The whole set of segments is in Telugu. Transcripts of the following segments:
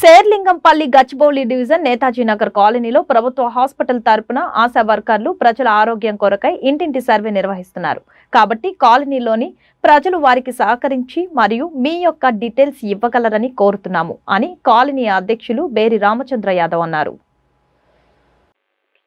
శేర్లింగంపల్లి గచ్చిబౌలి డివిజన్ నేతాజీ నగర్ కాలనీలో ప్రభుత్వ హాస్పిటల్ తరపున ఆశా వర్కర్లు ప్రజల ఆరోగ్యం కొరకై ఇంటింటి సర్వే నిర్వహిస్తున్నారు. కాబట్టి కాలనీలోని ప్రజలు వారికి సహకరించి మరియు మీ యొక్క డీటెయిల్స్ ఇవ్వగలరని కోరుతున్నాము అని కాలనీ అధ్యక్షులు బేరి రామచంద్ర యాదవ్ అన్నారు.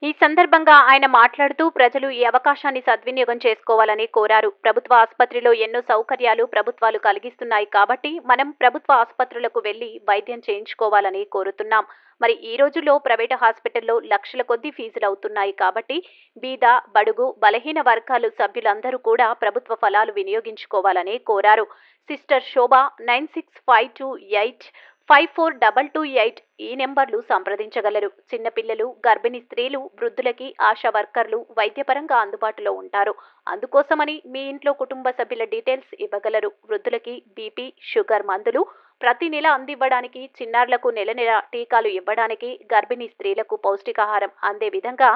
ఈ సందర్భంగా ఆయన మాట్లాడుతూ ప్రజలు ఈ అవకాశాన్ని సద్వినియోగం చేసుకోవాలని కోరారు. ప్రభుత్వ ఆసుపత్రిలో ఎన్నో సౌకర్యాలు ప్రభుత్వాలు కలిగిస్తున్నాయి కాబట్టి మనం ప్రభుత్వ ఆసుపత్రులకు వెళ్ళి వైద్యం చేయించుకోవాలని కోరుతున్నాం. మరి ఈ రోజుల్లో ప్రైవేటు హాస్పిటల్లో లక్షల కొద్దీ ఫీజులు అవుతున్నాయి కాబట్టి బీద బడుగు బలహీన వర్గాలు సభ్యులందరూ కూడా ప్రభుత్వ ఫలాలు వినియోగించుకోవాలని కోరారు. Sister Shobha nine six five two eight five four double two eight ఈ నెంబర్లు సంప్రదించగలరు. చిన్నపిల్లలు గర్భిణీ స్త్రీలు వృద్ధులకి ఆశా వర్కర్లు వైద్యపరంగా అందుబాటులో ఉంటారు. అందుకోసమని మీ ఇంట్లో కుటుంబ సభ్యుల డీటెయిల్స్ ఇవ్వగలరు. వృద్ధులకి బీపీ షుగర్ మందులు ప్రతి నెల అందివ్వడానికి చిన్నారులకు నెల నెల టీకాలు ఇవ్వడానికి గర్భిణీ స్త్రీలకు పౌష్టికాహారం అందే విధంగా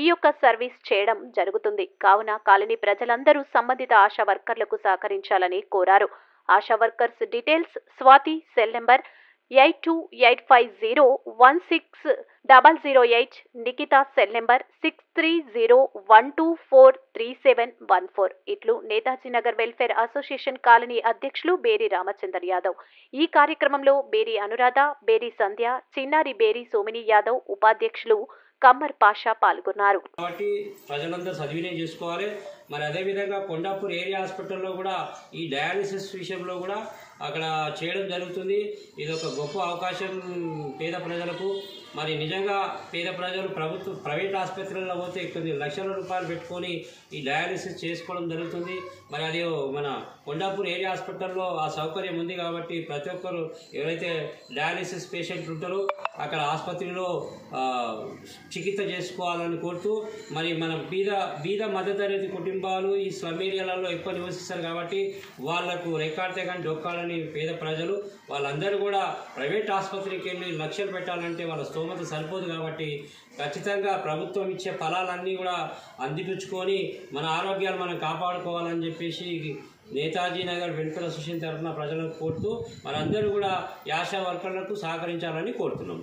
ఈ యొక్క సర్వీస్ చేయడం జరుగుతుంది. కావున కాలనీ ప్రజలందరూ సంబంధిత ఆశా వర్కర్లకు సహకరించాలని కోరారు. ASHA workers details Swathi cell number eight two eight five zero one six double zero eight Nikitha cell number six three zero one two four three seven one four ఇట్లు Netaji Nagar welfare association colony అధ్యక్షులు బేరి రామచందర్ యాదవ్ ఈ కార్యక్రమంలో బేరి అనురాధ బేరి సంధ్య చిన్నారి బేరి సోమిని యాదవ్ ఉపాధ్యక్షులు కమ్మర్ పాషా పాల్గొన్నారు. కాబట్టి ప్రజలందరూ సద్వినియోగం చేసుకోవాలి. మరి అదేవిధంగా కొండాపూర్ ఏరియా హాస్పిటల్లో కూడా ఈ డయాలిసిస్ విషయంలో కూడా అక్కడ చేయడం జరుగుతుంది. ఇది ఒక గొప్ప అవకాశం పేద ప్రజలకు. మరి నిజంగా పేద ప్రజలు ప్రభుత్వ ప్రైవేట్ ఆసుపత్రుల్లో పోతే కొన్ని లక్షల రూపాయలు పెట్టుకొని ఈ డయాలిసిస్ చేసుకోవడం జరుగుతుంది. మరి అది మన కొండాపూర్ ఏరియా హాస్పిటల్లో ఆ సౌకర్యం ఉంది కాబట్టి ప్రతి ఒక్కరు ఎవరైతే డయాలిసిస్ పేషెంట్ ఉంటారో అక్కడ ఆసుపత్రిలో చికిత్స చేసుకోవాలని కోరుతూ మరి మన బీద బీద మధ్యతరగతి కుటుంబాలు ఈ స్లమ్ ఏరియాలలో ఎక్కువ నివసిస్తారు కాబట్టి వాళ్ళకు రెక్కాడితే కానీ డొక్కాలని పేద ప్రజలు వాళ్ళందరూ కూడా ప్రైవేట్ ఆసుపత్రికి వెళ్ళి లక్షలు పెట్టాలంటే వాళ్ళ స్తోమత సరిపోదు కాబట్టి ఖచ్చితంగా ప్రభుత్వం ఇచ్చే ఫలాలన్నీ కూడా అందిపుచ్చుకొని మన ఆరోగ్యాలు మనం కాపాడుకోవాలని చెప్పేసి నేతాజీ నగర్ వెల్ఫేర్ అసోసియేషన్ తరఫున ప్రజలకు కోరుతూ మనందరూ కూడా యాశా వర్కర్లకు సహకరించాలని కోరుతున్నాం.